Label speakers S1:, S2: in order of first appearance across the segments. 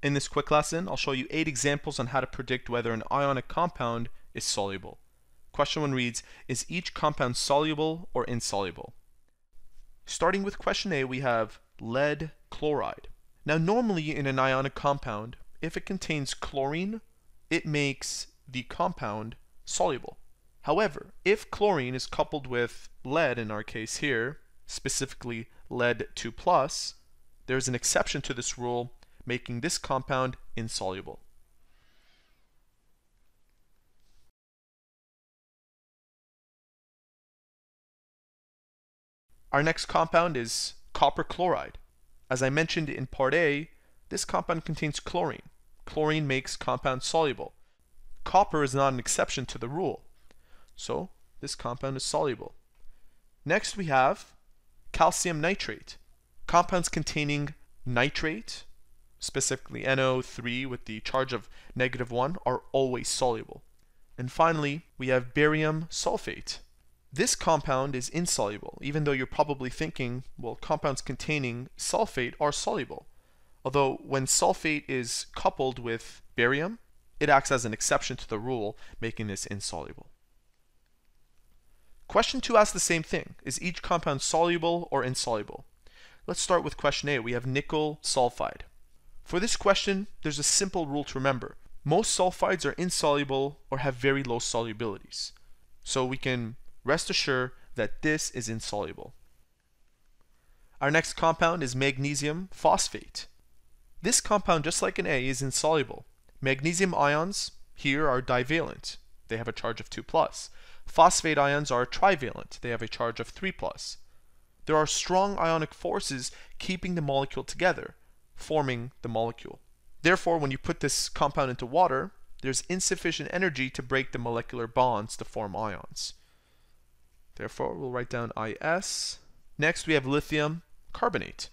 S1: In this quick lesson, I'll show you eight examples on how to predict whether an ionic compound is soluble. Question 1 reads, is each compound soluble or insoluble? Starting with question A, we have lead chloride. Now normally in an ionic compound, if it contains chlorine, it makes the compound soluble. However, if chlorine is coupled with lead in our case here, specifically lead 2 plus, there's an exception to this rule making this compound insoluble. Our next compound is copper chloride. As I mentioned in part A, this compound contains chlorine. Chlorine makes compounds soluble. Copper is not an exception to the rule, so this compound is soluble. Next we have calcium nitrate. Compounds containing nitrate specifically NO3 with the charge of negative 1, are always soluble. And finally, we have barium sulfate. This compound is insoluble, even though you're probably thinking, well, compounds containing sulfate are soluble. Although when sulfate is coupled with barium, it acts as an exception to the rule, making this insoluble. Question 2 asks the same thing. Is each compound soluble or insoluble? Let's start with question A. We have nickel sulfide. For this question, there's a simple rule to remember. Most sulfides are insoluble or have very low solubilities. So we can rest assured that this is insoluble. Our next compound is magnesium phosphate. This compound, just like an A, is insoluble. Magnesium ions here are divalent. They have a charge of 2+. plus. Phosphate ions are trivalent. They have a charge of 3+. plus. There are strong ionic forces keeping the molecule together, forming the molecule. Therefore, when you put this compound into water, there's insufficient energy to break the molecular bonds to form ions. Therefore, we'll write down IS. Next, we have lithium carbonate.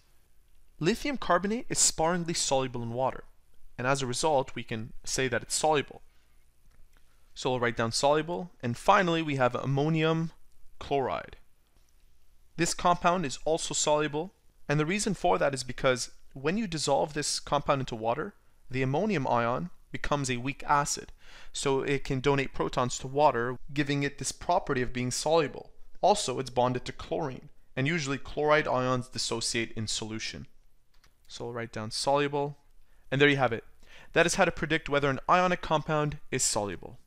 S1: Lithium carbonate is sparingly soluble in water, and as a result, we can say that it's soluble. So we'll write down soluble, and finally, we have ammonium chloride. This compound is also soluble, and the reason for that is because when you dissolve this compound into water, the ammonium ion becomes a weak acid, so it can donate protons to water, giving it this property of being soluble. Also, it's bonded to chlorine, and usually chloride ions dissociate in solution. So we'll write down soluble, and there you have it. That is how to predict whether an ionic compound is soluble.